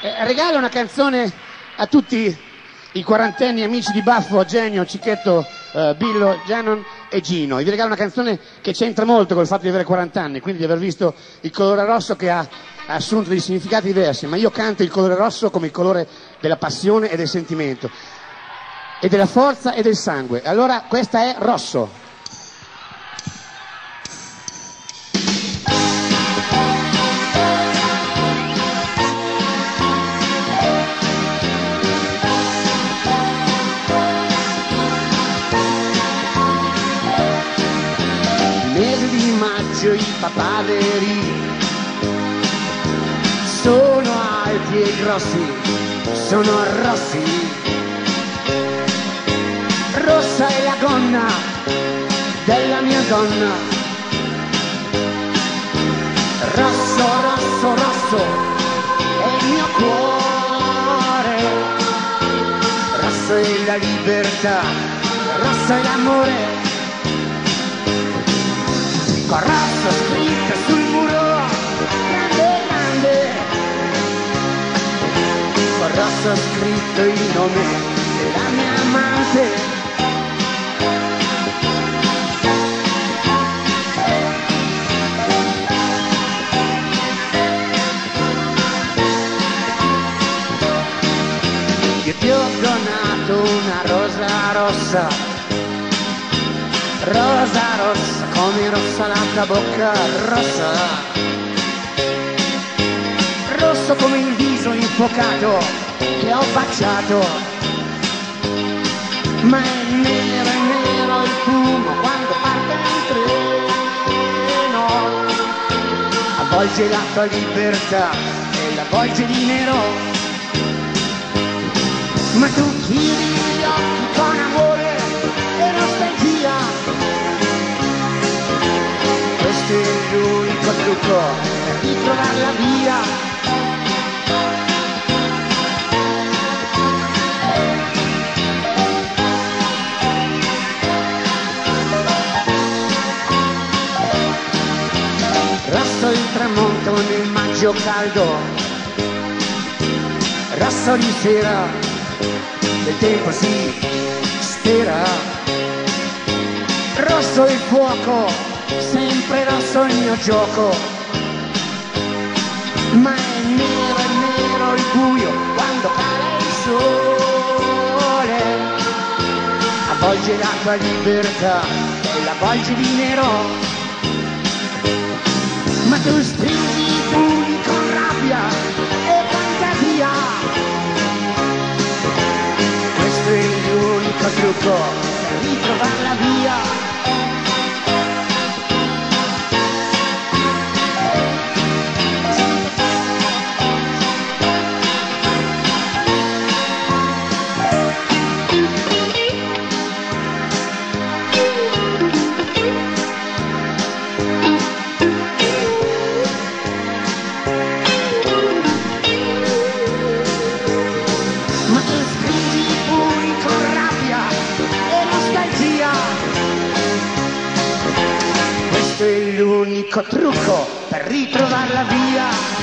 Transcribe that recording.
Eh, regala una canzone a tutti i quarantenni amici di Baffo, Genio, Cicchetto, eh, Billo, Giannon e Gino. E vi regalo una canzone che c'entra molto col fatto di avere 40 anni, quindi di aver visto il colore rosso che ha assunto dei significati diversi, ma io canto il colore rosso come il colore della passione e del sentimento, e della forza e del sangue. Allora questa è rosso. I papaveri sono alti e grossi, sono rossi. Rossa è la gonna della mia donna. Rosso, rosso, rosso è il mio cuore. Rosso è la libertà, rosso è l'amore con rosso scritto sul muro, grande, grande, rosso scritto il nome della mia amante. Io ti ho donato una rosa rossa, rosa rossa come rossa la tua bocca rossa. Rosso come il viso infuocato che ho baciato. Ma è nero è nero il fumo quando parte il treno. Avvolge la tua libertà e l'avvolge di nero. Ma tu chiudi per ritrovare la via. Rosso il tramonto nel maggio caldo, rosso di sera, del tempo si spera, rosso il fuoco sempre rosso il mio gioco, ma è nero, è nero il buio quando cala il sole, avvolge la tua libertà e la avvolge di nero, ma tu stringi i pugni con rabbia e fantasia, questo è l'unico trucco per ritrovare la via. l'unico trucco per ritrovare la via.